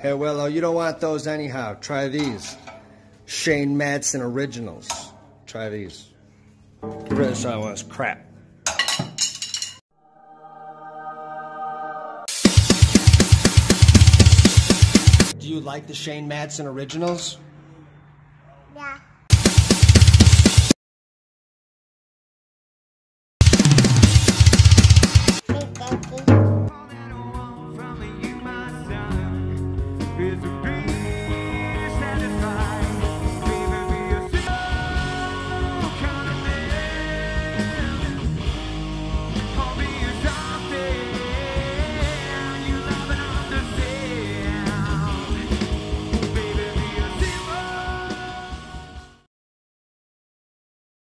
Hey, Willow, you don't want those anyhow. Try these. Shane Madsen Originals. Try these. The British I other crap. Do you like the Shane Madsen Originals?